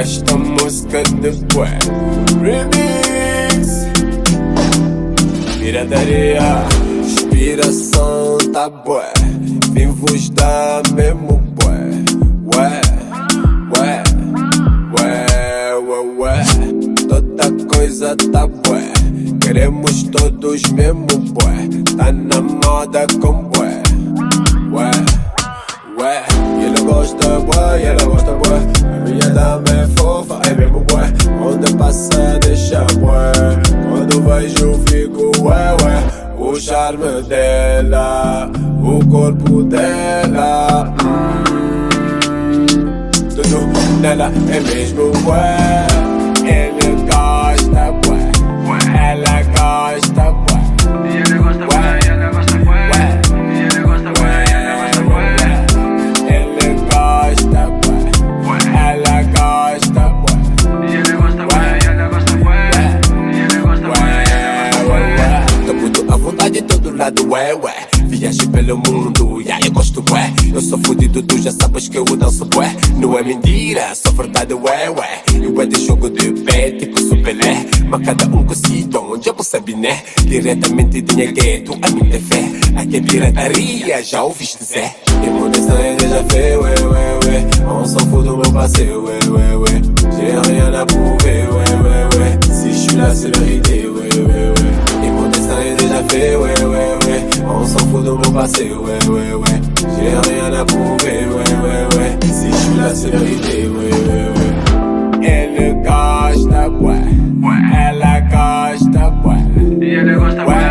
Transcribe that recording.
esta música de bué. Remix. Pirataria, inspiração tá bué. Vim-vos dar mesmo bué. Ué, ué, ué, ué, ué. Toda coisa tá bué. Queremos todos mesmo bué. Tá na moda com bué. Ué, Ouais, y'a le boss de bois, y'a le boss de bois. Un million dans mes faux, faut aimer mon bois. On ne passe des chambres. Quand on va jouer, ouais, ouais. Au charme d'elle, au corpo d'elle. Hmm. Tout nous, Nella, et mes je me vois. De todo lado, ué, ué. Viagem pelo mundo, yeah, eu gosto, ué. Eu sou fudido, tu já sabes que eu danço, ué. Não é mentira, só verdade, ué, ué. Eu é de jogo de pé, tipo sou Pelé. Mas cada um com si, onde eu sabe, né? Diretamente de minha gueto, a minha fé. Aqui é pirataria, já ouviste, Zé? E modesta é déjà fait, ouais, ouais, ouais. On s'en fout de mon passé, ouais, ouais, ouais. J'ai rien passé, ouais, ouais, ouais. J'ai rien à prouver, ouais, ouais, ouais. Si je suis là, c'est vérité, ouais, ouais, ouais. Elle gâche ta boîte. Ouais. Elle la cache ta boîte. Et elle cache ta boîte.